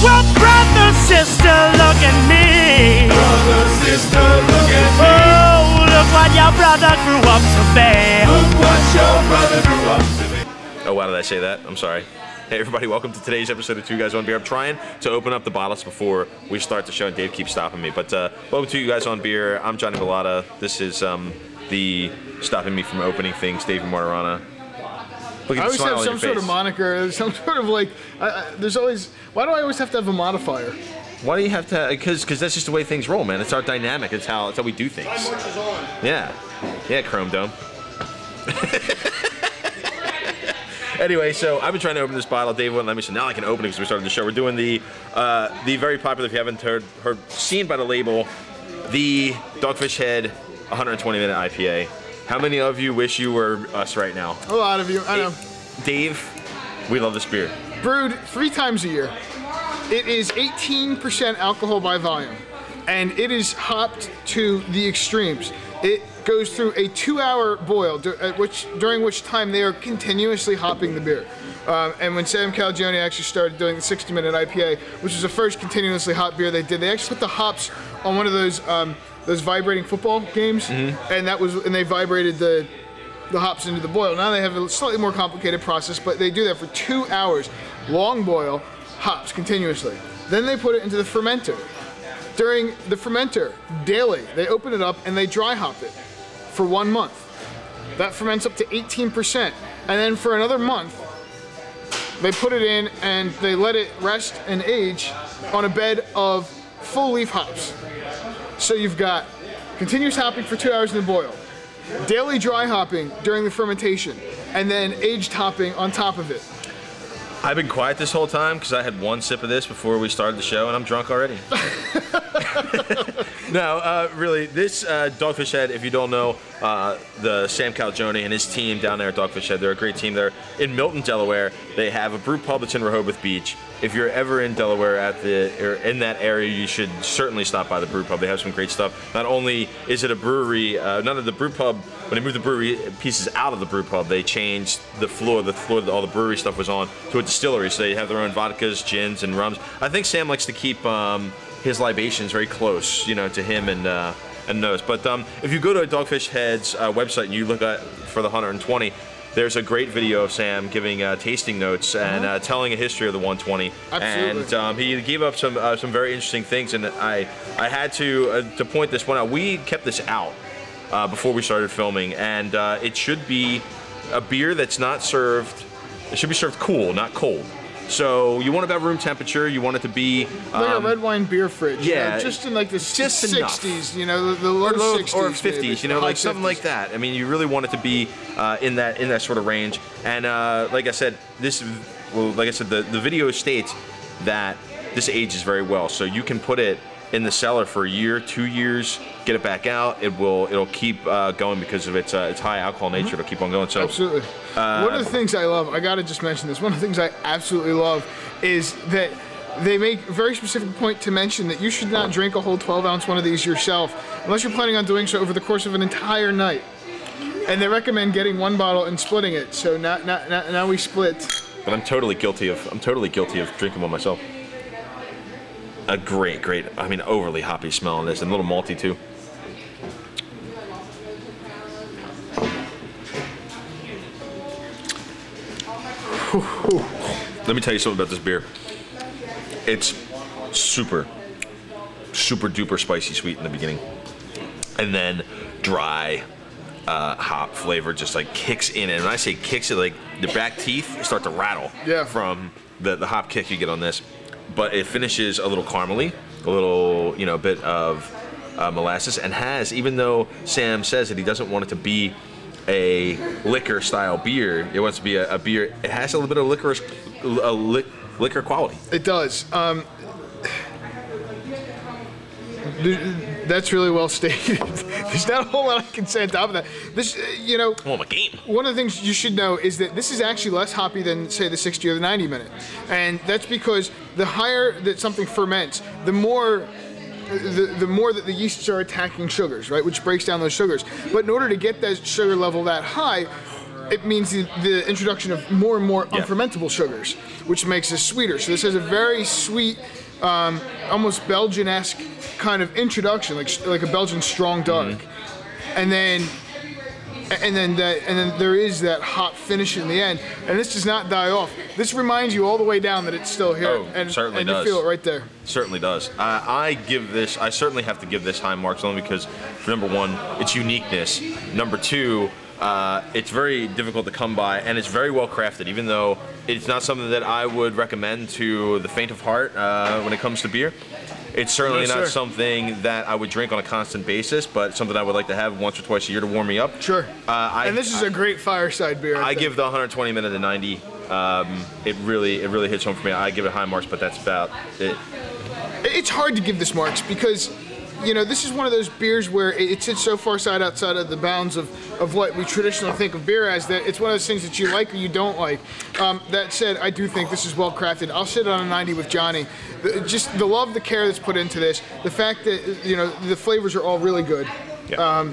Well, brother, sister, look at me. Brother, sister, look at me. Oh, look what your brother grew up to be. Look what your brother grew up to be. Oh, why did I say that? I'm sorry. Hey, everybody, welcome to today's episode of Two Guys on Beer. I'm trying to open up the bottles before we start the show, and Dave keeps stopping me. But uh, welcome to You Guys on Beer. I'm Johnny Bilotta. This is um, the stopping me from opening things, Dave Martorana. Look at I always have some your sort of face. moniker, some sort of like. I, I, there's always. Why do I always have to have a modifier? Why do you have to? Because because that's just the way things roll, man. It's our dynamic. It's how it's how we do things. Yeah, yeah, Chrome Dome. anyway, so I've been trying to open this bottle. Dave wouldn't let me, so now I can open it because we started the show. We're doing the uh, the very popular, if you haven't heard, heard seen by the label, the Dogfish Head 120 minute IPA. How many of you wish you were us right now? A lot of you. I know. Dave, we love this beer. Brewed three times a year. It is 18% alcohol by volume, and it is hopped to the extremes. It goes through a two-hour boil, which during which time they are continuously hopping the beer. Um, and when Sam Calagione actually started doing the 60-minute IPA, which was the first continuously hot beer they did, they actually put the hops on one of those um, those vibrating football games, mm-hmm. and that was and they vibrated the the hops into the boil. Now they have a slightly more complicated process, but they do that for two hours. Long boil, hops continuously. Then they put it into the fermenter. During the fermenter, daily, they open it up and they dry hop it for one month. That ferments up to 18%. And then for another month, they put it in and they let it rest and age on a bed of full leaf hops. So you've got continuous hopping for two hours in the boil, daily dry hopping during the fermentation, and then aged hopping on top of it. I've been quiet this whole time because I had one sip of this before we started the show, and I'm drunk already. no, uh, really, this uh, Dogfish Head, if you don't know, uh, the Sam Calagione and his team down there at Dogfish Head, they're a great team there in Milton, Delaware. They have a brew pub that's in Rehoboth Beach. If you're ever in Delaware at the or in that area, you should certainly stop by the brew pub. They have some great stuff. Not only is it a brewery, uh, none of the brew pub. When they moved the brewery pieces out of the brew pub, they changed the floor. The floor that all the brewery stuff was on to a distillery, so they have their own vodkas, gins, and rums. I think Sam likes to keep um, his libations very close, you know, to him and uh, and knows. But um, if you go to a Dogfish Head's uh, website and you look at for the 120, there's a great video of Sam giving uh, tasting notes and uh, telling a history of the 120. Absolutely. And um, he gave up some uh, some very interesting things, and I I had to uh, to point this one out. We kept this out uh, before we started filming, and uh, it should be a beer that's not served. It should be served cool, not cold. So you want it about room temperature. You want it to be Like um, a red wine beer fridge. you know, yeah, just in like the just enough. 60s, you know, the, the low, or low 60s. or maybe, 50s, you know, like something like that. I mean, you really want it to be uh, in that in that sort of range. And uh, like I said, this well, like I said, the the video states that this ages very well, so you can put it in the cellar for a year, two years, get it back out. It will it'll keep uh, going because of its uh, its high alcohol nature. It'll keep on going. So Absolutely. Uh, one of the things I love, I gotta just mention this. One of the things I absolutely love is that they make a very specific point to mention that you should not drink a whole 12 ounce one of these yourself unless you're planning on doing so over the course of an entire night. And they recommend getting one bottle and splitting it. So now, now, now, now we split. But I'm totally guilty of I'm totally guilty of drinking one myself. A great, great. I mean, overly hoppy smell on this, and a little malty too. Let me tell you something about this beer. It's super, super duper spicy sweet in the beginning, and then dry, uh, hop flavor just like kicks in. And when I say kicks it, like the back teeth start to rattle Yeah. from the, the hop kick you get on this. But it finishes a little caramely, a little, you know, bit of uh, molasses, and has, even though Sam says that he doesn't want it to be a liquor style beer, it wants to be a, a beer, it has a little bit of licorice, a lic, liquor quality. It does. Um, that's really well stated. There's not a whole lot I can say on top of that. This, uh, you know, Oh, my game. one of the things you should know is that this is actually less hoppy than, say, the 60 or the 90 minute. And that's because the higher that something ferments, the more. The, the more that the yeasts are attacking sugars, right, which breaks down those sugars. But in order to get that sugar level that high, it means the, the introduction of more and more Yeah. unfermentable sugars, which makes this sweeter. So this has a very sweet, um, almost Belgian-esque kind of introduction, like like a Belgian strong dark, Mm-hmm. and then and then that and then there is that hot finish in the end, and this does not die off. This reminds you all the way down that it's still here, Oh, and, certainly and does. you feel it right there. Certainly does. Uh, I give this. I certainly have to give this high marks only because, for number one, its uniqueness. Number two, uh, it's very difficult to come by, and it's very well crafted. Even though it's not something that I would recommend to the faint of heart uh, when it comes to beer. It's certainly No, not sir. something that I would drink on a constant basis, but something I would like to have once or twice a year to warm me up. Sure. Uh, I, and this is a great fireside beer. I think. give the 120 minute a 90. Um, it really, it really hits home for me. I give it high marks, but that's about it. It's hard to give this marks because, you know, this is one of those beers where it it sits so far side outside of the bounds of, of what we traditionally think of beer as that it's one of those things that you like or you don't like. Um, that said, I do think this is well crafted. I'll sit on a 90 with Johnny. The- Just the love, the care that's put into this, the fact that, you know, the flavors are all really good. Yeah.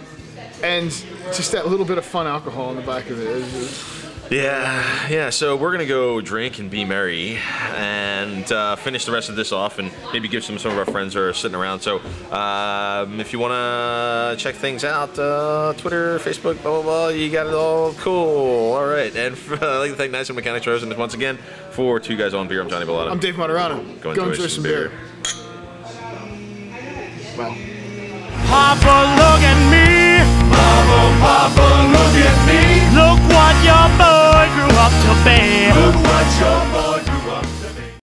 And just that little bit of fun alcohol in the back of it. Yeah, yeah. So we're gonna go drink and be merry, and uh, finish the rest of this off, and maybe give some some of our friends who are sitting around. So um, if you wanna check things out, uh, Twitter, Facebook, blah blah blah. You got it all cool. All right, and uh, I'd like to thank Nice and Mechanics once again for two guys on beer. I'm Johnny Bilotta. I'm Dave Martorana. Go, go enjoy, some, beer. beer. Papa, look at me. Papa, Papa, look at me. Look what you're. What's bed. Your boy?